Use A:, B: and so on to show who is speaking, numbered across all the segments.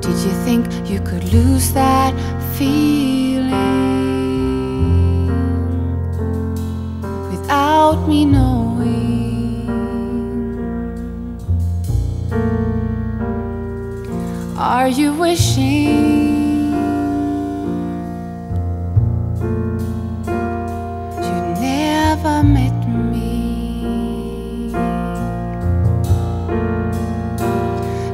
A: Did you think you could lose that feeling without me knowing? Are you wishing you'd never met me?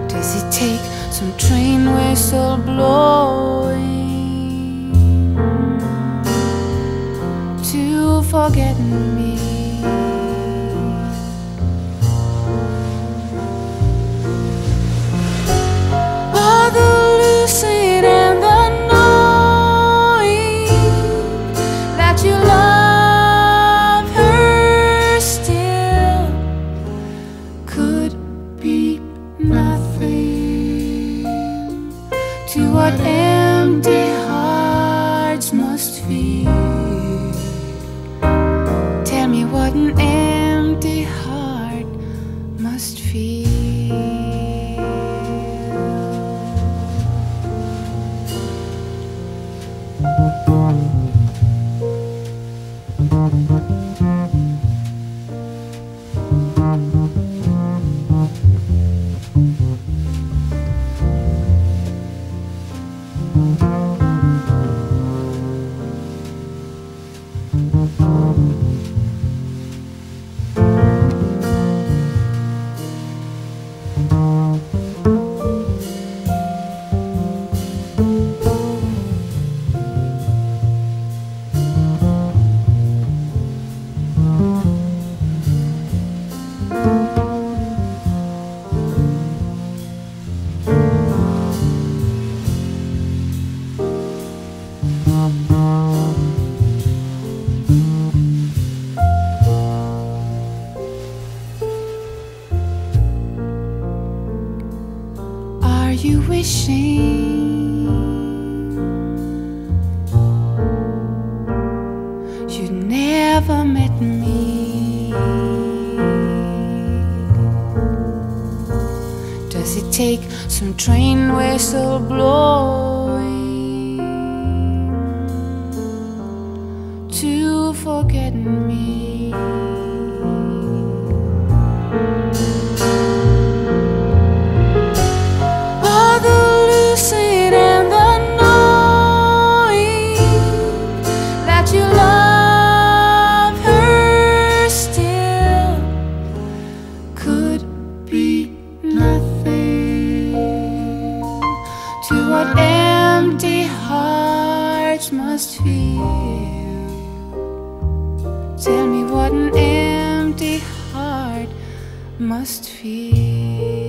A: Does it take some train whistle blowing forget me? You wishing you'd never met me? Does it take some train whistle blowing to forget me? Tell me what an empty heart must feel.